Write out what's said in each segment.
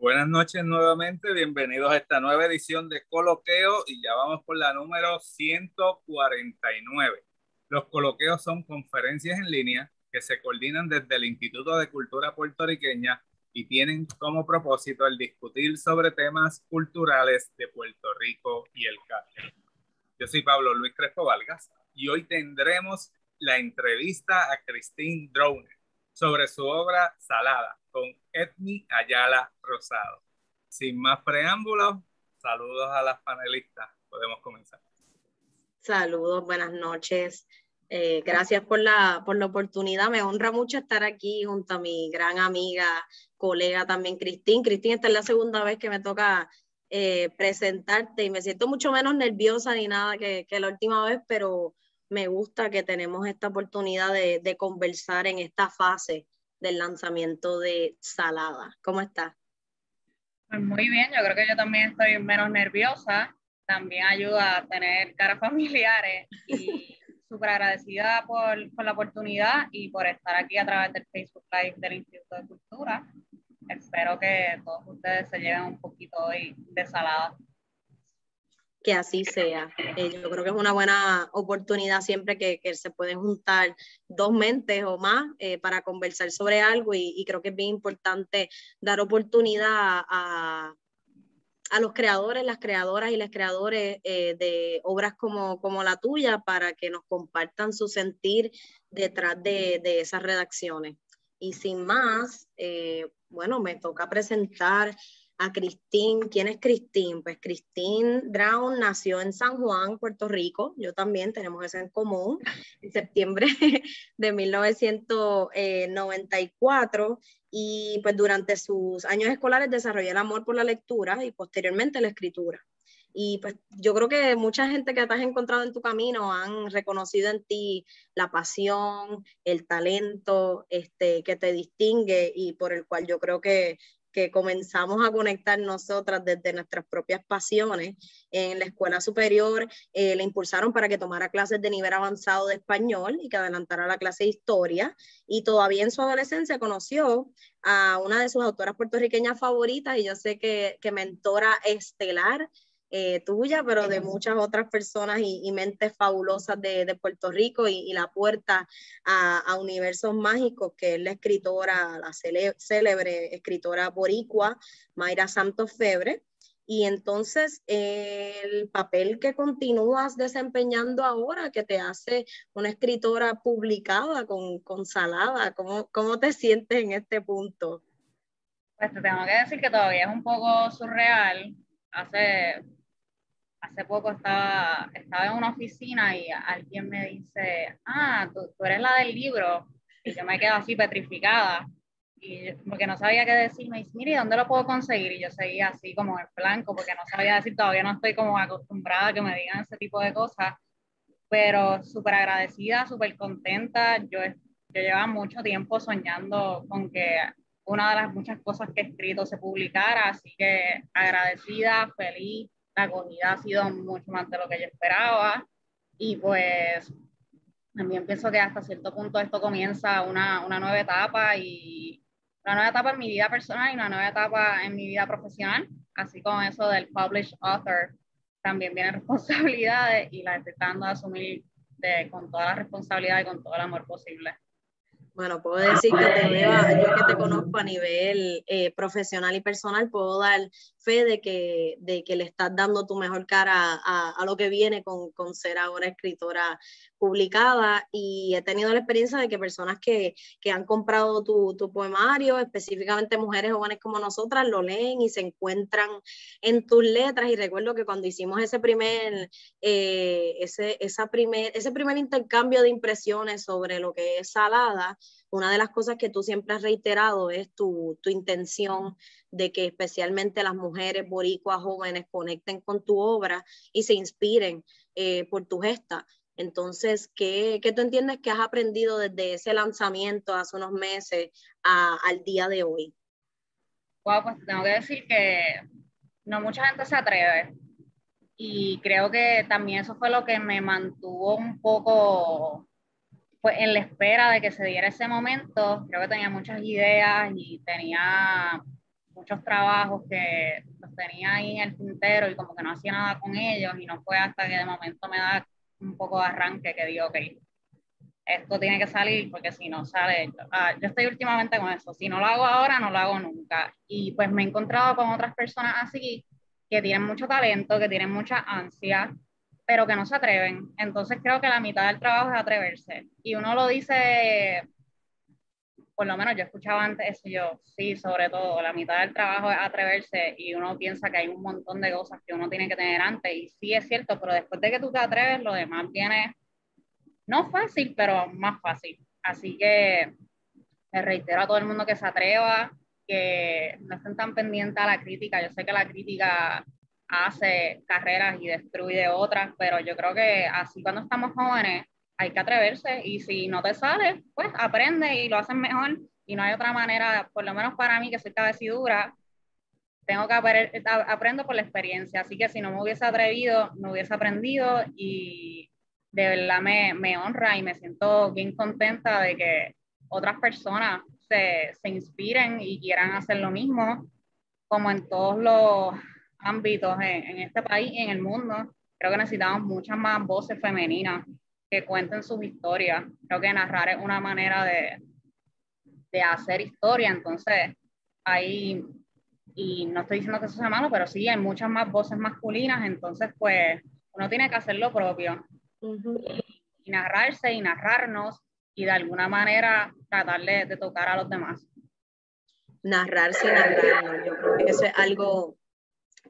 Buenas noches nuevamente, bienvenidos a esta nueva edición de Coloqueo y ya vamos por la número 149. Los coloqueos son conferencias en línea que se coordinan desde el Instituto de Cultura Puertorriqueña y tienen como propósito el discutir sobre temas culturales de Puerto Rico y el Caribe. Yo soy Pablo Luis Crespo Vargas y hoy tendremos la entrevista a Christine Drone sobre su obra Salada con Edmi Ayala Rosado. Sin más preámbulos, saludos a las panelistas. Podemos comenzar. Saludos, buenas noches. Eh, gracias por la, por la oportunidad. Me honra mucho estar aquí junto a mi gran amiga, colega también, Cristín. Cristín, esta es la segunda vez que me toca eh, presentarte y me siento mucho menos nerviosa ni nada que, que, la última vez, pero me gusta que tenemos esta oportunidad de, de conversar en esta fase del lanzamiento de Salada. ¿Cómo estás? Pues muy bien, yo creo que yo también estoy menos nerviosa, también ayuda a tener caras familiares y súper agradecida por, por, la oportunidad y por estar aquí a través del Facebook Live del Instituto de Cultura. Espero que todos ustedes se lleven un poquito hoy de salada que así sea. Eh, yo creo que es una buena oportunidad siempre que, se pueden juntar dos mentes o más eh, para conversar sobre algo y, y, creo que es bien importante dar oportunidad a, a los creadores, las creadoras y los creadores eh, de obras como, como la tuya para que nos compartan su sentir detrás de, de esas redacciones. Y sin más, bueno, me toca presentar a Cristín. ¿Quién es Cristín? Pues Cristín Brown nació en San Juan, Puerto Rico. Yo también tenemos eso en común. En septiembre de 1994 y pues durante sus años escolares desarrolló el amor por la lectura y posteriormente la escritura. Y pues yo creo que mucha gente que te has encontrado en tu camino han reconocido en ti la pasión, el talento este, que te distingue y por el cual yo creo que que comenzamos a conectar nosotras desde nuestras propias pasiones. En la escuela superior eh, le impulsaron para que tomara clases de nivel avanzado de español y que adelantara la clase de historia. Y todavía en su adolescencia conoció a una de sus autoras puertorriqueñas favoritas y yo sé que, que mentora estelar eh, tuya, pero de muchas otras personas y, y mentes fabulosas de, de Puerto Rico y, y, la puerta a, a, universos mágicos, que es la escritora, la célebre escritora boricua, Mayra Santos Febre. Y entonces eh, el papel que continúas desempeñando ahora, que te hace una escritora publicada con, con Salada, ¿cómo, ¿cómo te sientes en este punto? Pues te tengo que decir que todavía es un poco surreal. Hace hace poco estaba, estaba en una oficina y alguien me dice, ah, tú, tú, eres la del libro. Y yo me quedo así petrificada. Y porque no sabía qué decir, me dice, mire, ¿dónde lo puedo conseguir? Y yo seguía así como en blanco porque no sabía decir, todavía no estoy como acostumbrada a que me digan ese tipo de cosas. Pero súper agradecida, súper contenta. Yo, yo llevaba mucho tiempo soñando con que una de las muchas cosas que he escrito se publicara, así que agradecida, feliz la acogida ha sido mucho más de lo que yo esperaba y pues también pienso que hasta cierto punto esto comienza una, una nueva etapa y una nueva etapa en mi vida personal y una nueva etapa en mi vida profesional, así como eso del published author, también vienen responsabilidades y las estoy tratando de asumir de, con toda la responsabilidad y con todo el amor posible. Bueno, puedo decir que te veo, yo que te conozco a nivel eh, profesional y personal, puedo dar fe de que, de que le estás dando tu mejor cara a, a lo que viene con, con, ser ahora escritora publicada y he tenido la experiencia de que personas que, que han comprado tu, tu, poemario, específicamente mujeres jóvenes como nosotras, lo leen y se encuentran en tus letras y recuerdo que cuando hicimos ese primer, eh, ese, esa primer, ese primer intercambio de impresiones sobre lo que es Salada, una de las cosas que tú siempre has reiterado es tu, tu intención de que especialmente las mujeres boricuas jóvenes conecten con tu obra y se inspiren eh, por tu gesta. Entonces, ¿qué, ¿qué, tú entiendes que has aprendido desde ese lanzamiento hace unos meses al día de hoy? Wow, pues tengo que decir que no mucha gente se atreve. Y creo que también eso fue lo que me mantuvo un poco pues, en la espera de que se diera ese momento. Creo que tenía muchas ideas y tenía muchos trabajos que los tenía ahí en el tintero y como que no hacía nada con ellos y no fue hasta que de momento me da un poco de arranque que digo, ok, esto tiene que salir porque si no sale, ah, yo estoy últimamente con eso, si no lo hago ahora, no lo hago nunca. Y pues me he encontrado con otras personas así que tienen mucho talento, que tienen mucha ansia, pero que no se atreven. Entonces creo que la mitad del trabajo es atreverse. Y uno lo dice, por lo menos yo escuchaba antes eso, yo sí, sobre todo, la mitad del trabajo es atreverse y uno piensa que hay un montón de cosas que uno tiene que tener antes. Y sí es cierto, pero después de que tú te atreves, lo demás viene no fácil, pero más fácil. Así que me reitero a todo el mundo que se atreva, que no estén tan pendientes a la crítica. Yo sé que la crítica hace carreras y destruye otras, pero yo creo que así cuando estamos jóvenes hay que atreverse y si no te sale, pues aprende y lo haces mejor. Y no hay otra manera, por lo menos para mí que soy cabecidura, tengo que aprender, aprendo por la experiencia, así que si no me hubiese atrevido, no hubiese aprendido y de verdad me, me, honra y me siento bien contenta de que otras personas se, se inspiren y quieran hacer lo mismo, como en todos los ámbitos en, en, este país y en el mundo. Creo que necesitamos muchas más voces femeninas que cuenten sus historias. Creo que narrar es una manera de, de hacer historia, entonces ahí, y no estoy diciendo que eso sea malo, pero sí hay muchas más voces masculinas, entonces pues uno tiene que hacer lo propio. Y, narrarse y narrarnos y de alguna manera tratar de, tocar a los demás. Narrarse y narrarnos, yo creo que eso es algo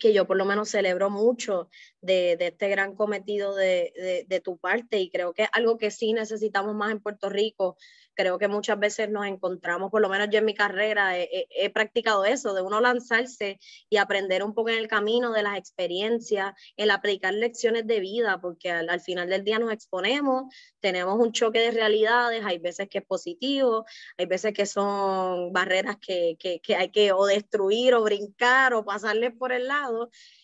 que yo por lo menos celebro mucho de, de este gran cometido de, de, de, tu parte y creo que es algo que sí necesitamos más en Puerto Rico, creo que muchas veces nos encontramos, por lo menos yo en mi carrera he, practicado eso, de uno lanzarse y aprender un poco en el camino de las experiencias, el aplicar lecciones de vida, porque al, final del día nos exponemos, tenemos un choque de realidades, hay veces que es positivo, hay veces que son barreras que, que, que hay que o destruir o brincar o pasarles por el lado.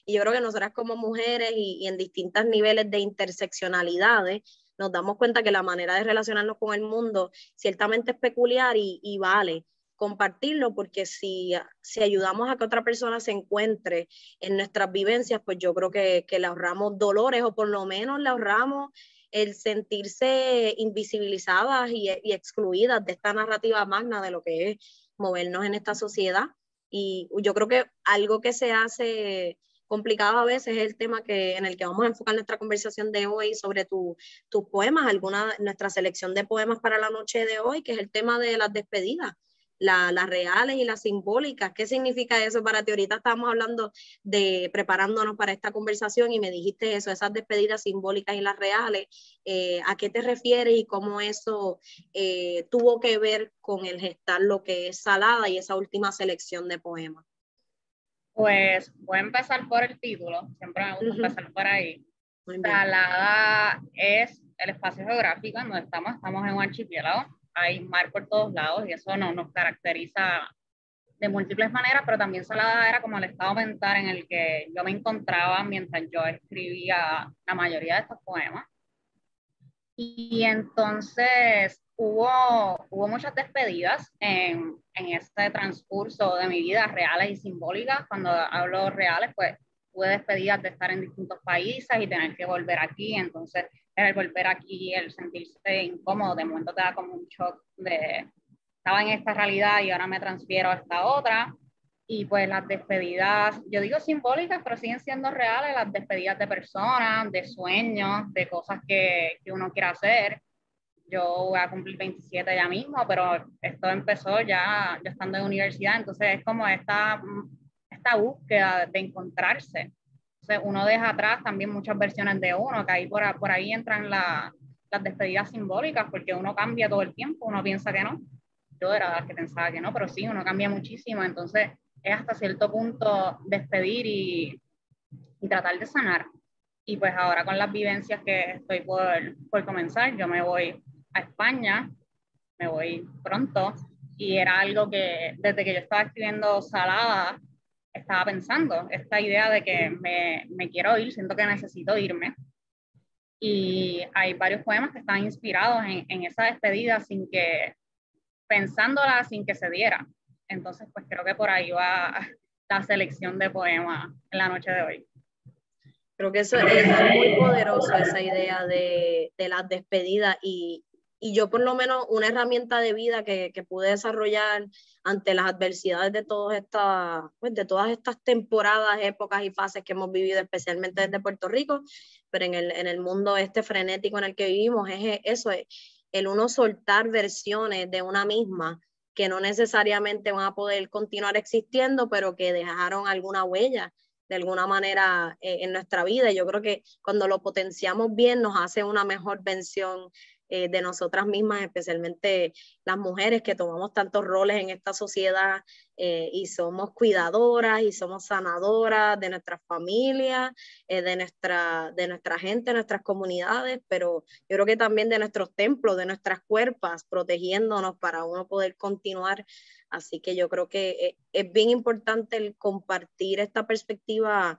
Y yo creo que nosotras como mujeres y, y en distintos niveles de interseccionalidades, nos damos cuenta que la manera de relacionarnos con el mundo ciertamente es peculiar y, y vale compartirlo porque si, si ayudamos a que otra persona se encuentre en nuestras vivencias, pues yo creo que, que le ahorramos dolores o por lo menos le ahorramos el sentirse invisibilizadas y, y, excluidas de esta narrativa magna de lo que es movernos en esta sociedad. Y yo creo que algo que se hace complicado a veces es el tema que, en el que vamos a enfocar nuestra conversación de hoy sobre tus poemas, alguna, nuestra selección de poemas para la noche de hoy, que es el tema de las despedidas. Las reales y las simbólicas. ¿Qué significa eso para ti? Ahorita estábamos hablando de preparándonos para esta conversación y me dijiste eso, esas despedidas simbólicas y las reales. Eh, ¿A qué te refieres y cómo eso eh, tuvo que ver con el gestar lo que es Salada y esa última selección de poemas? Pues voy a empezar por el título, siempre me gusta empezar por ahí. Salada es el espacio geográfico en donde estamos, estamos en un archipiélago, hay mar por todos lados y eso no, nos caracteriza de múltiples maneras, pero también Salada era como el estado mental en el que yo me encontraba mientras yo escribía la mayoría de estos poemas. Y entonces hubo, hubo muchas despedidas en, en este transcurso de mi vida, reales y simbólicas. Cuando hablo reales, pues tuve despedidas de estar en distintos países y tener que volver aquí. Entonces, el volver aquí, el sentirse incómodo, de momento te da como un shock de, estaba en esta realidad y ahora me transfiero a esta otra. Y pues las despedidas, yo digo simbólicas, pero siguen siendo reales, las despedidas de personas, de sueños, de cosas que, que uno quiere hacer yo voy a cumplir 27 ya mismo, pero esto empezó ya, ya estando en universidad, entonces es como esta, esta búsqueda de encontrarse. Entonces uno deja atrás también muchas versiones de uno, que ahí por, por ahí entran la, las despedidas simbólicas, porque uno cambia todo el tiempo, uno piensa que no. Yo era la que pensaba que no, pero sí, uno cambia muchísimo, entonces es hasta cierto punto despedir y, y tratar de sanar. Y pues ahora con las vivencias que estoy por, por comenzar, yo me voy a España, me voy pronto, y era algo que desde que yo estaba escribiendo Salada, estaba pensando, esta idea de que me, me quiero ir, siento que necesito irme. Y hay varios poemas que están inspirados en, en esa despedida sin que, pensándola sin que se diera. Entonces, pues creo que por ahí va la selección de poemas en la noche de hoy. Creo que eso es muy poderoso, esa idea de, de las despedidas y, y yo por lo menos una herramienta de vida que, que pude desarrollar ante las adversidades de, todas estas, pues de todas estas temporadas, épocas y fases que hemos vivido, especialmente desde Puerto Rico, pero en el, en el mundo este frenético en el que vivimos, es eso, es el uno soltar versiones de una misma que no necesariamente van a poder continuar existiendo, pero que dejaron alguna huella de alguna manera eh, en nuestra vida. Yo creo que cuando lo potenciamos bien nos hace una mejor versión eh, de nosotras mismas, especialmente las mujeres que tomamos tantos roles en esta sociedad eh, y somos cuidadoras y somos sanadoras de nuestras familias, eh, de, nuestra, de nuestra gente, nuestras comunidades, pero yo creo que también de nuestros templos, de nuestras cuerpas, protegiéndonos para uno poder continuar. Así que yo creo que es bien importante el compartir esta perspectiva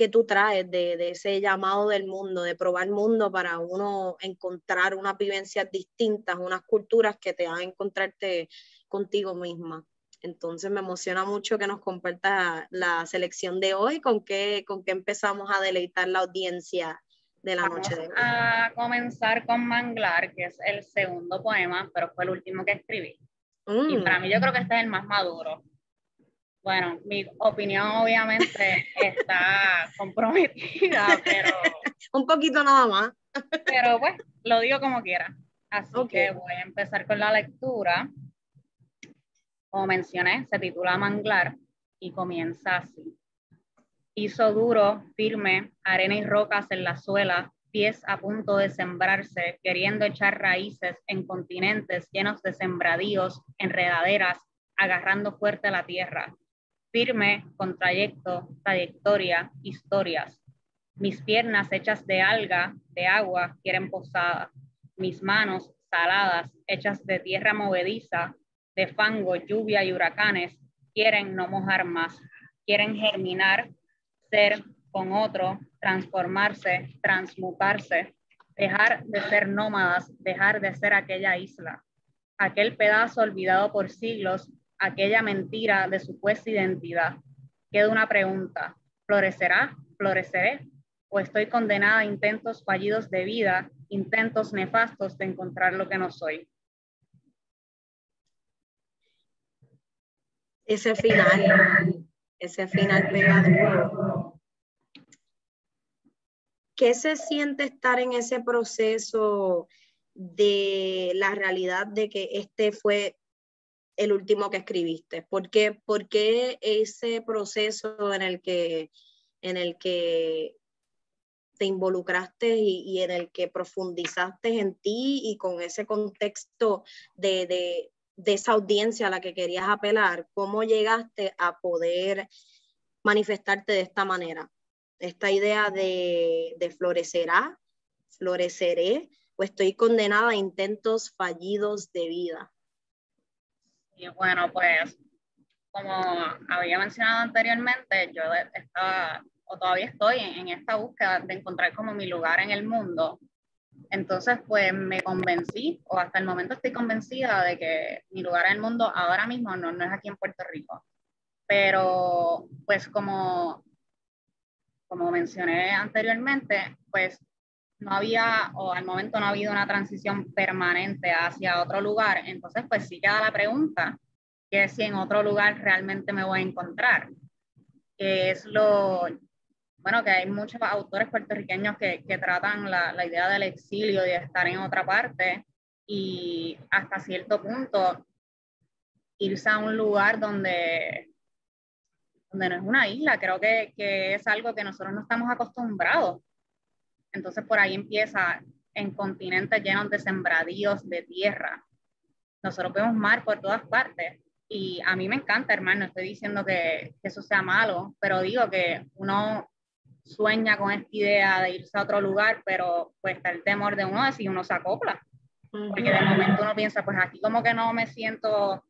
que tú traes de, ese llamado del mundo, de probar el mundo para uno encontrar unas vivencias distintas, unas culturas que te hagan encontrarte contigo misma. Entonces me emociona mucho que nos compartas la selección de hoy, con qué, con qué empezamos a deleitar la audiencia de la noche de hoy. A comenzar con Manglar, que es el segundo poema, pero fue el último que escribí. Y para mí yo creo que este es el más maduro. Bueno, mi opinión obviamente está comprometida, pero... Un poquito nada más. pero pues, lo digo como quiera. Así que voy a empezar con la lectura. Como mencioné, se titula Manglar y comienza así. Hizo duro, firme, arena y rocas en la suela, pies a punto de sembrarse, queriendo echar raíces en continentes llenos de sembradíos, enredaderas, agarrando fuerte la tierra firme con trayecto, trayectoria, historias. Mis piernas hechas de alga, de agua, quieren posada. Mis manos saladas, hechas de tierra movediza, de fango, lluvia y huracanes, quieren no mojar más. Quieren germinar, ser con otro, transformarse, transmutarse, dejar de ser nómadas, dejar de ser aquella isla, aquel pedazo olvidado por siglos aquella mentira de supuesta identidad. Queda una pregunta, ¿florecerá? ¿Floreceré? ¿O estoy condenada a intentos fallidos de vida, intentos nefastos de encontrar lo que no soy? Ese final, ese final pegado. ¿Qué se siente estar en ese proceso de la realidad de que este fue el último que escribiste? ¿Por qué, por qué ese proceso en el que, en el que te involucraste y, en el que profundizaste en ti y con ese contexto de, esa audiencia a la que querías apelar, ¿cómo llegaste a poder manifestarte de esta manera? Esta idea de, de florecerá, floreceré, o estoy condenada a intentos fallidos de vida. Y bueno, pues como había mencionado anteriormente, yo estaba o todavía estoy en, esta búsqueda de encontrar como mi lugar en el mundo. Entonces, pues me convencí, o hasta el momento estoy convencida de que mi lugar en el mundo ahora mismo no, no es aquí en Puerto Rico. Pero, pues como, como mencioné anteriormente, pues no había, o al momento no ha habido una transición permanente hacia otro lugar, entonces pues sí queda la pregunta, que es si en otro lugar realmente me voy a encontrar. Que es lo, bueno, que hay muchos autores puertorriqueños que, que tratan la, la, idea del exilio y de estar en otra parte y hasta cierto punto irse a un lugar donde, donde no es una isla, creo que, que es algo que nosotros no estamos acostumbrados entonces por ahí empieza en continentes llenos de sembradíos de tierra. Nosotros vemos mar por todas partes y a mí me encanta, hermano, no estoy diciendo que, eso sea malo, pero digo que uno sueña con esta idea de irse a otro lugar, pero pues está el temor de uno de si uno se acopla. Porque de momento uno piensa, pues aquí como que no me siento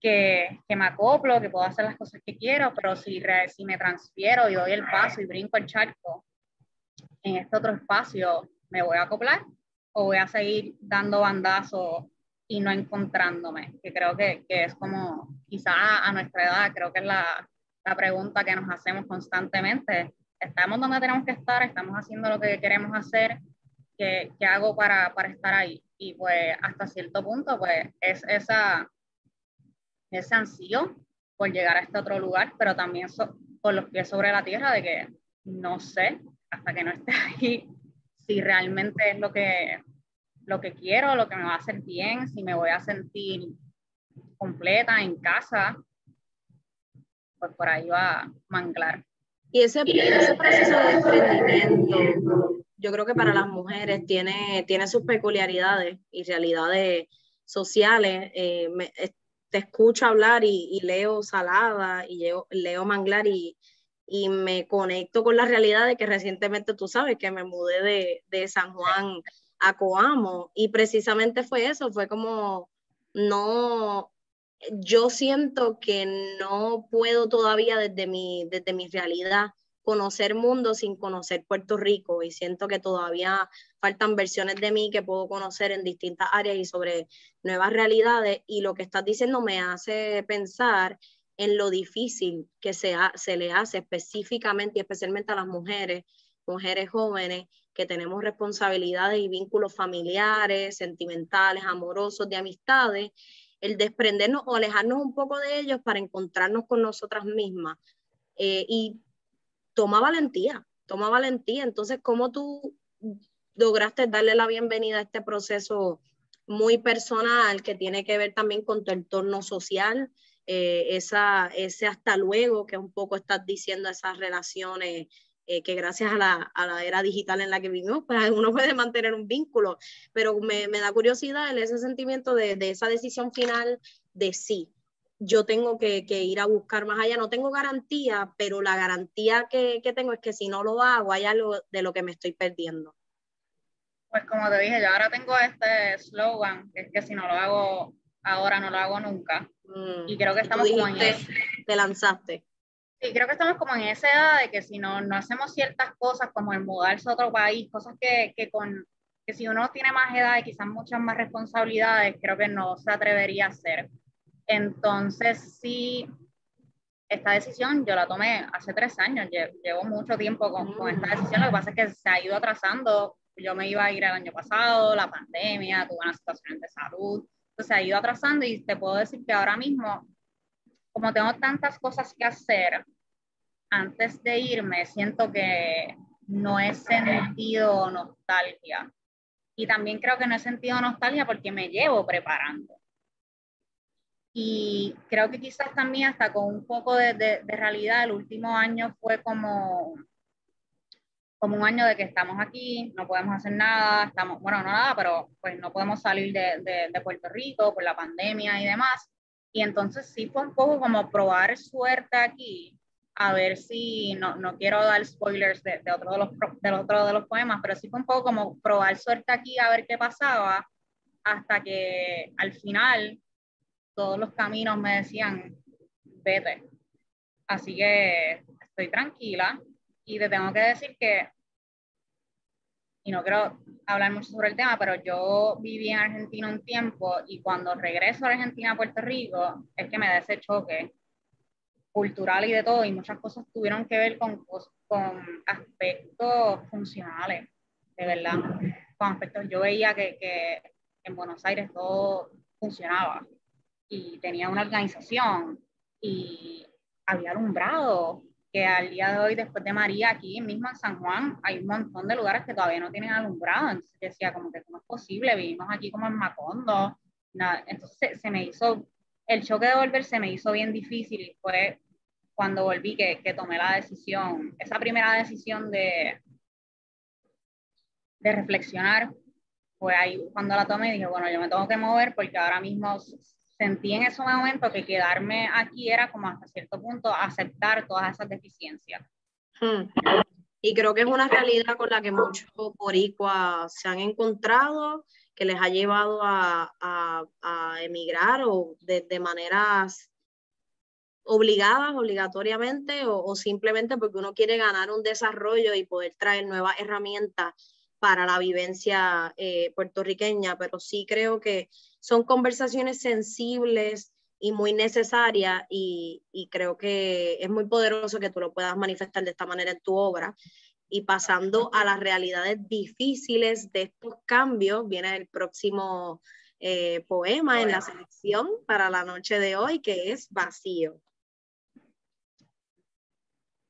que, que, me acoplo, que puedo hacer las cosas que quiero, pero si, si me transfiero y doy el paso y brinco el charco, en este otro espacio me voy a acoplar o voy a seguir dando bandazos y no encontrándome, que creo que, que es como, quizá a nuestra edad, creo que es la, la pregunta que nos hacemos constantemente. ¿Estamos donde tenemos que estar? ¿Estamos haciendo lo que queremos hacer? ¿Qué, qué hago para, para, estar ahí? Y pues hasta cierto punto, pues es esa, ese ansío por llegar a este otro lugar, pero también con los pies sobre la tierra de que no sé hasta que no esté ahí si realmente es lo que, lo que quiero, lo que me va a hacer bien, si me voy a sentir completa en casa, pues por ahí va a manglar. Y ese, ese proceso de emprendimiento, yo creo que para las mujeres tiene, tiene sus peculiaridades y realidades sociales. Eh, te escucho hablar y, leo Salada y leo, leo Manglar y, y, me conecto con la realidad de que recientemente tú sabes que me mudé de, de San Juan a Coamo y precisamente fue eso, fue como no, yo siento que no puedo todavía desde mi, desde mi realidad conocer mundo sin conocer Puerto Rico y siento que todavía faltan versiones de mí que puedo conocer en distintas áreas y sobre nuevas realidades y lo que estás diciendo me hace pensar en lo difícil que se, se le hace específicamente y especialmente a las mujeres, mujeres jóvenes que tenemos responsabilidades y vínculos familiares, sentimentales, amorosos, de amistades, el desprendernos o alejarnos un poco de ellos para encontrarnos con nosotras mismas. Eh, y toma valentía, toma valentía. Entonces, ¿cómo tú lograste darle la bienvenida a este proceso muy personal que tiene que ver también con tu entorno social? Eh, esa, ese hasta luego que un poco estás diciendo esas relaciones eh, que gracias a la, a la, era digital en la que vivimos, pues uno puede mantener un vínculo, pero me, me da curiosidad ese sentimiento de, de, esa decisión final de sí, yo tengo que, ir a buscar más allá. No tengo garantía, pero la garantía que, que, tengo es que si no lo hago, hay algo de lo que me estoy perdiendo. Pues como te dije, yo ahora tengo este slogan, es que si no lo hago ahora, no lo hago nunca. Mm, y creo que estamos como en ese... Te lanzaste. Sí, creo que estamos como en esa edad de que si no, no hacemos ciertas cosas como el mudarse a otro país, cosas que, que con que si uno tiene más edad y quizás muchas más responsabilidades, creo que no se atrevería a hacer. Entonces, sí, esta decisión yo la tomé hace tres años, llevo mucho tiempo con, con, esta decisión, lo que pasa es que se ha ido atrasando, yo me iba a ir el año pasado, la pandemia, tuve una situación de salud, entonces se ha ido atrasando y te puedo decir que ahora mismo, como tengo tantas cosas que hacer, antes de irme siento que no he sentido nostalgia. Y también creo que no he sentido nostalgia porque me llevo preparando. Y creo que quizás también hasta con un poco de, de, realidad, el último año fue como, como un año de que estamos aquí, no podemos hacer nada, estamos, bueno, no nada, pero pues no podemos salir de, de, Puerto Rico por la pandemia y demás. Y entonces sí fue un poco como probar suerte aquí, a ver si, no, no quiero dar spoilers de, de, otro de, los, de otro de los poemas, pero sí fue un poco como probar suerte aquí, a ver qué pasaba, hasta que al final todos los caminos me decían, vete. Así que estoy tranquila y te tengo que decir que, y no quiero hablar mucho sobre el tema, pero yo viví en Argentina un tiempo y cuando regreso a Argentina a Puerto Rico es que me da ese choque cultural y de todo, y muchas cosas tuvieron que ver con, con aspectos funcionales, de verdad. Con aspectos, yo veía que, que en Buenos Aires todo funcionaba y tenía una organización y había alumbrado, que al día de hoy, después de María, aquí mismo en San Juan, hay un montón de lugares que todavía no tienen alumbrado. Entonces decía, como que no es posible, vivimos aquí como en Macondo. Nada. Entonces se, me hizo, el choque de volver se me hizo bien difícil y fue cuando volví que, que tomé la decisión, esa primera decisión de, de reflexionar, fue ahí cuando la tomé y dije, bueno, yo me tengo que mover porque ahora mismo sentí en ese momento que quedarme aquí era como hasta cierto punto aceptar todas esas deficiencias. Hmm. Y creo que es una realidad con la que muchos boricuas se han encontrado, que les ha llevado a, a, a emigrar o de, de, maneras obligadas, obligatoriamente, o, o, simplemente porque uno quiere ganar un desarrollo y poder traer nuevas herramientas para la vivencia eh, puertorriqueña, pero sí creo que son conversaciones sensibles y muy necesaria y, y, creo que es muy poderoso que tú lo puedas manifestar de esta manera en tu obra. Y pasando a las realidades difíciles de estos cambios, viene el próximo eh, poema en la selección para la noche de hoy, que es Vacío.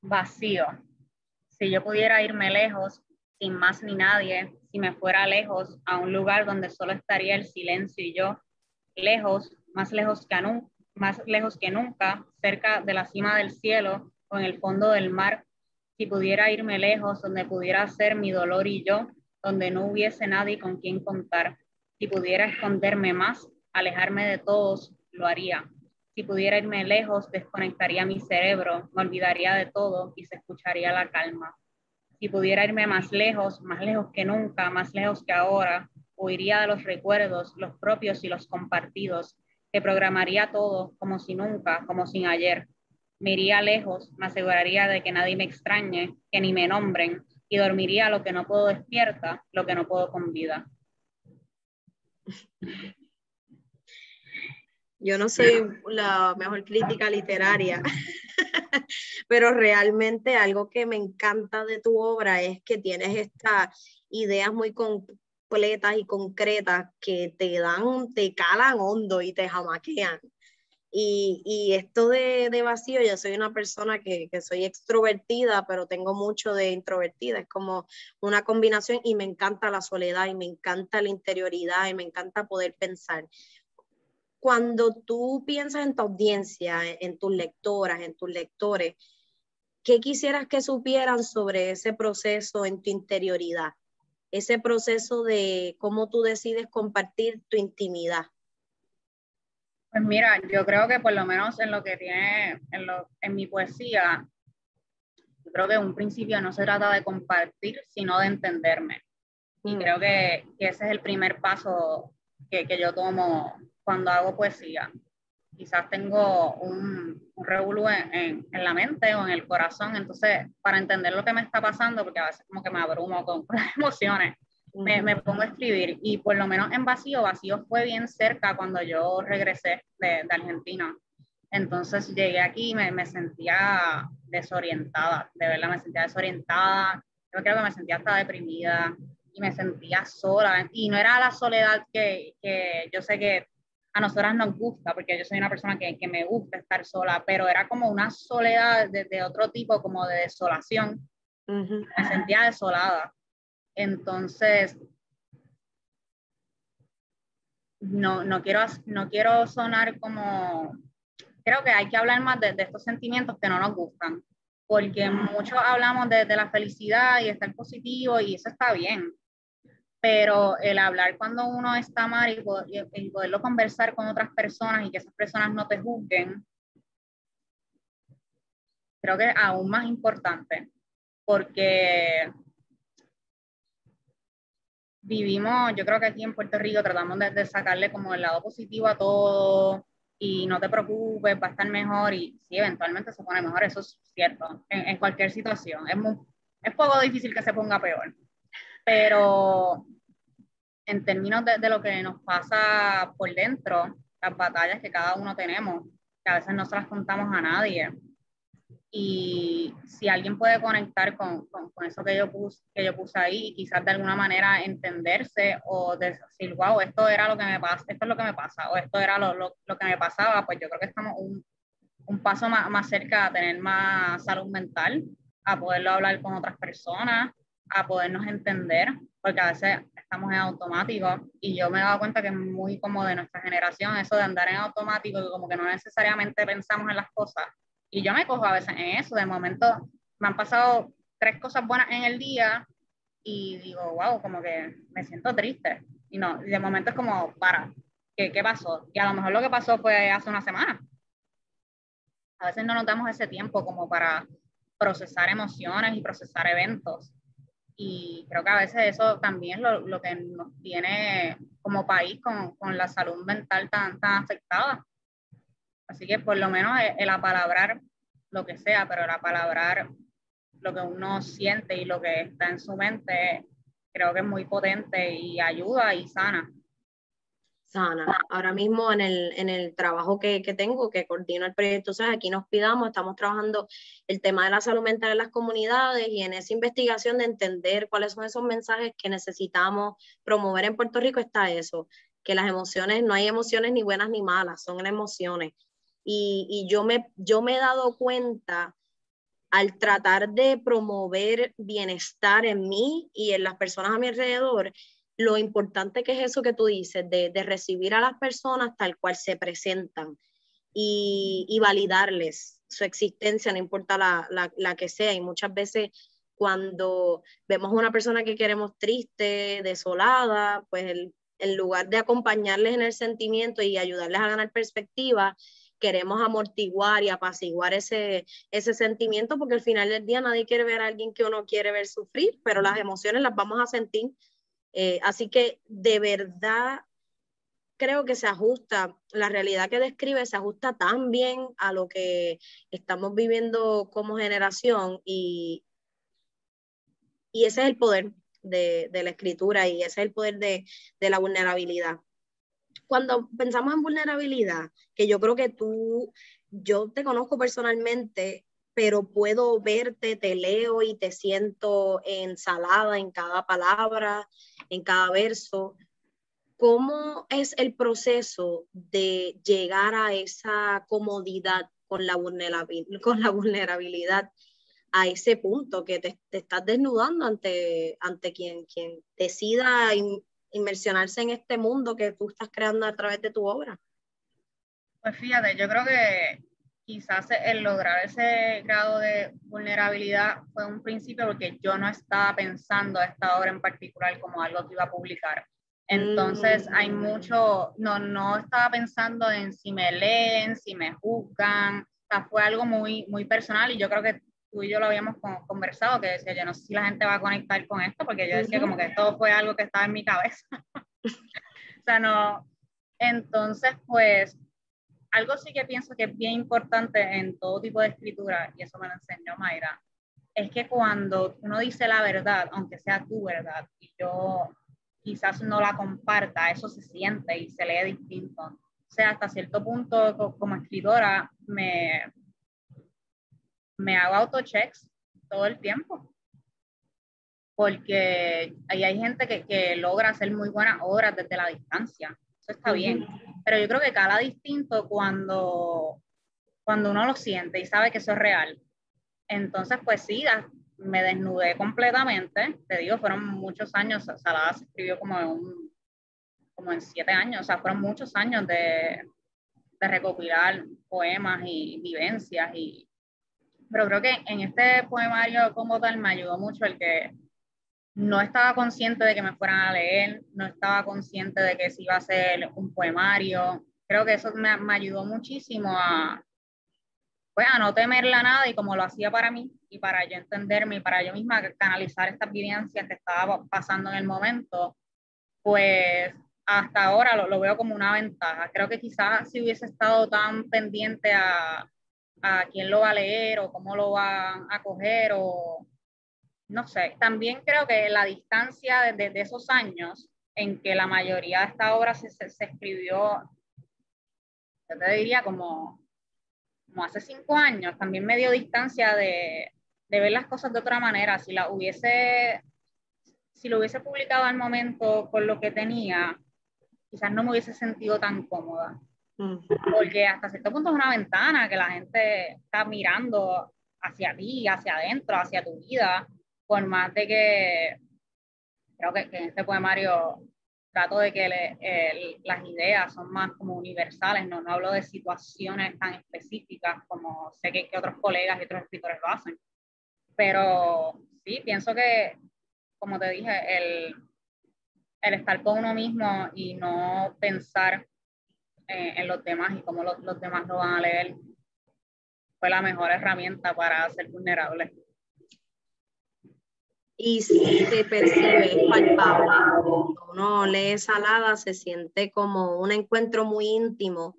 Vacío. Si yo pudiera irme lejos, sin más ni nadie, si me fuera lejos a un lugar donde solo estaría el silencio y yo, lejos, más lejos que, más lejos que nunca, cerca de la cima del cielo o en el fondo del mar, si pudiera irme lejos, donde pudiera ser mi dolor y yo, donde no hubiese nadie con quien contar, si pudiera esconderme más, alejarme de todos, lo haría. Si pudiera irme lejos, desconectaría mi cerebro, me olvidaría de todo y se escucharía la calma. Si pudiera irme más lejos, más lejos que nunca, más lejos que ahora, huiría de los recuerdos, los propios y los compartidos, que programaría todo como si nunca, como sin ayer. Me iría lejos, me aseguraría de que nadie me extrañe, que ni me nombren, y dormiría lo que no puedo despierta, lo que no puedo con vida. Yo no soy la mejor crítica literaria, pero realmente algo que me encanta de tu obra es que tienes estas ideas muy completas y concretas que te dan, te calan hondo y te jamaquean. Y, y esto de, de, vacío, yo soy una persona que, que, soy extrovertida, pero tengo mucho de introvertida. Es como una combinación y me encanta la soledad y me encanta la interioridad y me encanta poder pensar cuando tú piensas en tu audiencia, en tus lectoras, en tus lectores, ¿qué quisieras que supieran sobre ese proceso en tu interioridad? Ese proceso de cómo tú decides compartir tu intimidad. Pues mira, yo creo que por lo menos en lo que tiene, en, lo, en mi poesía, yo creo que en un principio no se trata de compartir, sino de entenderme. Y mm. creo que, que, ese es el primer paso que, que yo tomo cuando hago poesía. Quizás tengo un, un revolú en, en, la mente o en el corazón, entonces para entender lo que me está pasando, porque a veces como que me abrumo con, las emociones, me, me, pongo a escribir y por lo menos en Vacío, Vacío fue bien cerca cuando yo regresé de, de Argentina. Entonces llegué aquí y me, me, sentía desorientada, de verdad me sentía desorientada, yo creo que me sentía hasta deprimida y me sentía sola. Y no era la soledad que, que yo sé que a nosotras nos gusta, porque yo soy una persona que, que me gusta estar sola, pero era como una soledad de, de otro tipo, como de desolación. Me sentía desolada. Entonces, no, no, quiero, no quiero sonar como, creo que hay que hablar más de, de estos sentimientos que no nos gustan, porque muchos hablamos de, de la felicidad y estar positivo y eso está bien, pero el hablar cuando uno está mal y, poderlo conversar con otras personas y que esas personas no te juzguen, creo que es aún más importante, porque vivimos, yo creo que aquí en Puerto Rico tratamos de, sacarle como el lado positivo a todo y no te preocupes, va a estar mejor y sí, eventualmente se pone mejor, eso es cierto, en, cualquier situación. Es, es poco difícil que se ponga peor pero en términos de, de, lo que nos pasa por dentro, las batallas que cada uno tenemos, que a veces no se las contamos a nadie. Y si alguien puede conectar con, con, con eso que yo, puse, que yo puse ahí y quizás de alguna manera entenderse o decir, wow, esto era lo que me pasa, esto es lo que me pasa, o esto era lo, lo, lo que me pasaba, pues yo creo que estamos un, un paso más, más cerca a tener más salud mental, a poderlo hablar con otras personas, a podernos entender, porque a veces estamos en automático y yo me he dado cuenta que es muy como de nuestra generación eso de andar en automático y como que no necesariamente pensamos en las cosas. Y yo me cojo a veces en eso, de momento me han pasado tres cosas buenas en el día y digo, wow, como que me siento triste. Y no, y de momento es como, para, ¿qué, ¿qué pasó? Y a lo mejor lo que pasó fue hace una semana. A veces no nos damos ese tiempo como para procesar emociones y procesar eventos y creo que a veces eso también es lo, lo que nos tiene como país con, con, la salud mental tan, tan afectada. Así que por lo menos el, el apalabrar lo que sea, pero el apalabrar lo que uno siente y lo que está en su mente, creo que es muy potente y ayuda y sana. Sana. Ahora mismo en el, en el trabajo que, que tengo, que coordino el proyecto, o aquí nos pidamos, estamos trabajando el tema de la salud mental en las comunidades y en esa investigación de entender cuáles son esos mensajes que necesitamos promover en Puerto Rico está eso, que las emociones, no hay emociones ni buenas ni malas, son emociones. Y, y yo, me, yo me he dado cuenta al tratar de promover bienestar en mí y en las personas a mi alrededor, lo importante que es eso que tú dices, de, recibir a las personas tal cual se presentan y, validarles su existencia, no importa la, que sea. Y muchas veces cuando vemos a una persona que queremos triste, desolada, pues en lugar de acompañarles en el sentimiento y ayudarles a ganar perspectiva, queremos amortiguar y apaciguar ese, ese sentimiento porque al final del día nadie quiere ver a alguien que uno quiere ver sufrir, pero las emociones las vamos a sentir eh, así que de verdad creo que se ajusta, la realidad que describe se ajusta tan bien a lo que estamos viviendo como generación y, y ese es el poder de, la escritura y ese es el poder de, de la vulnerabilidad. Cuando pensamos en vulnerabilidad, que yo creo que tú, yo te conozco personalmente pero puedo verte, te leo y te siento ensalada en cada palabra, en cada verso. ¿Cómo es el proceso de llegar a esa comodidad con la, vulnerabilidad, con la vulnerabilidad a ese punto que te, estás desnudando ante, ante quien, quien decida inmersionarse en este mundo que tú estás creando a través de tu obra? Pues fíjate, yo creo que quizás el lograr ese grado de vulnerabilidad fue un principio porque yo no estaba pensando esta obra en particular como algo que iba a publicar. Entonces hay mm. mucho, no, no estaba pensando en si me leen, si me juzgan, o sea, fue algo muy, muy personal y yo creo que tú y yo lo habíamos conversado, que decía, yo no sé si la gente va a conectar con esto, porque yo decía como que todo fue algo que estaba en mi cabeza. o sea, no. Entonces, pues algo sí que pienso que es bien importante en todo tipo de escritura, y eso me lo enseñó Mayra, es que cuando uno dice la verdad, aunque sea tu verdad, y yo quizás no la comparta, eso se siente y se lee distinto. O sea, hasta cierto punto como escritora me, me hago autochecks todo el tiempo. Porque ahí hay gente que, que logra hacer muy buenas obras desde la distancia. Eso está bien pero yo creo que cala distinto cuando, cuando uno lo siente y sabe que eso es real. Entonces, pues sí, me desnudé completamente, te digo, fueron muchos años, Salada se escribió como en, un, como en siete años, o sea, fueron muchos años de, de recopilar poemas y vivencias, y, pero creo que en este poemario como tal me ayudó mucho el que no estaba consciente de que me fueran a leer, no estaba consciente de que se iba a ser un poemario. Creo que eso me, ayudó muchísimo a, pues, a no temerla nada y como lo hacía para mí y para yo entenderme y para yo misma canalizar estas vivencias que estaba pasando en el momento, pues hasta ahora lo, lo veo como una ventaja. Creo que quizás si hubiese estado tan pendiente a, a quién lo va a leer o cómo lo va a coger o no sé, también creo que la distancia desde esos años en que la mayoría de esta obra se, se, escribió, yo te diría como, como hace cinco años, también me dio distancia de, de ver las cosas de otra manera. Si la hubiese, si lo hubiese publicado al momento con lo que tenía, quizás no me hubiese sentido tan cómoda. Porque hasta cierto punto es una ventana que la gente está mirando hacia ti, hacia adentro, hacia tu vida por más de que creo que, en este poemario trato de que las ideas son más como universales, no, no hablo de situaciones tan específicas como sé que, que, otros colegas y otros escritores lo hacen. Pero sí, pienso que, como te dije, el, el estar con uno mismo y no pensar eh, en los demás y cómo los, los demás lo van a leer fue la mejor herramienta para ser vulnerable y se percibe, palpable. Uno lee Salada, se siente como un encuentro muy íntimo